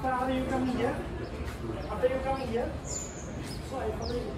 After are you coming here? After you coming here? So I follow you.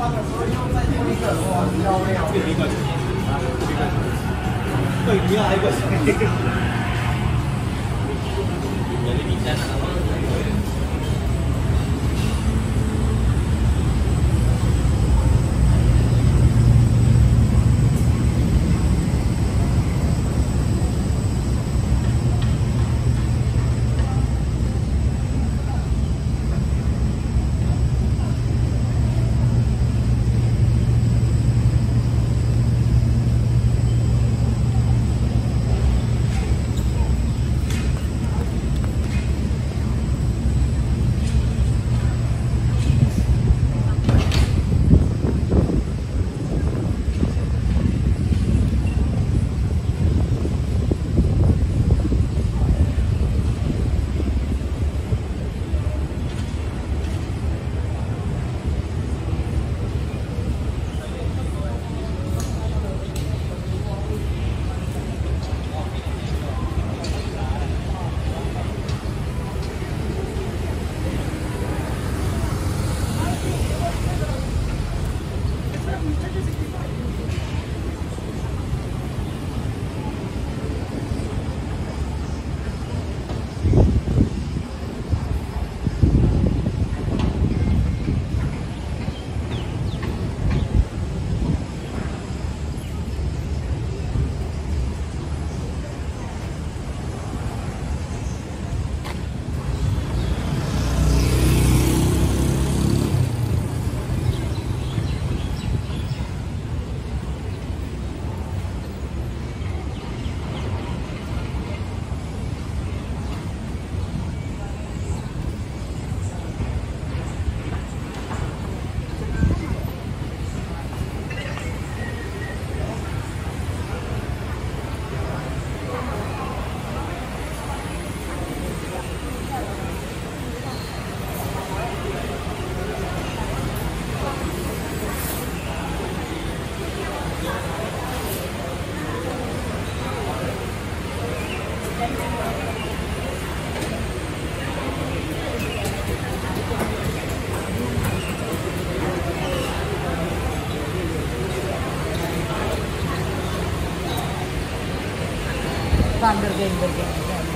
那个不用再讲一个了，一个没，啊，一个没得了，对，你也挨过，嘿。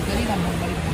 Margherita Bombardiera.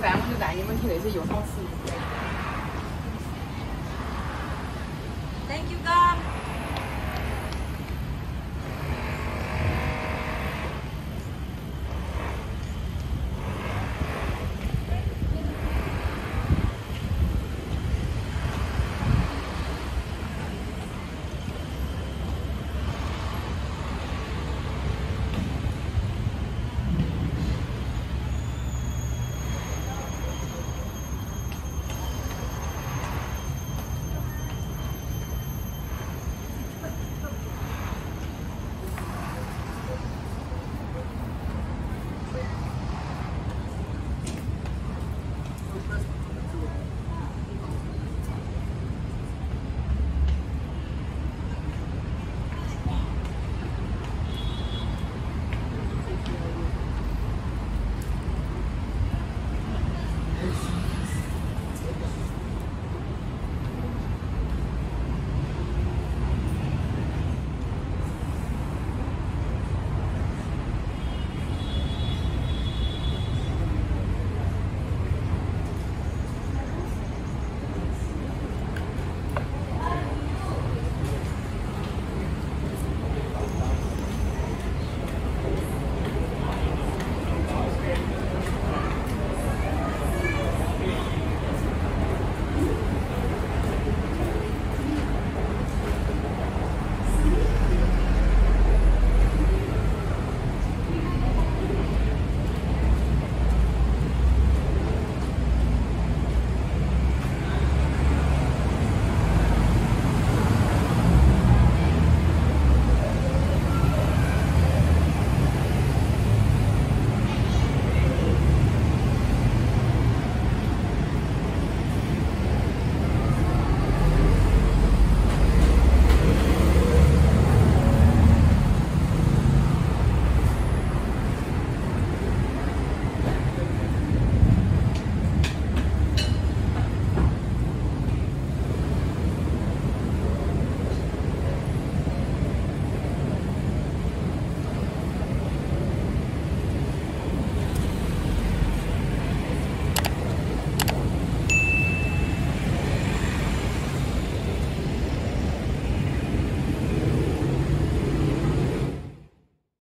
反正我就带你们去那些有好吃。Thank you, God.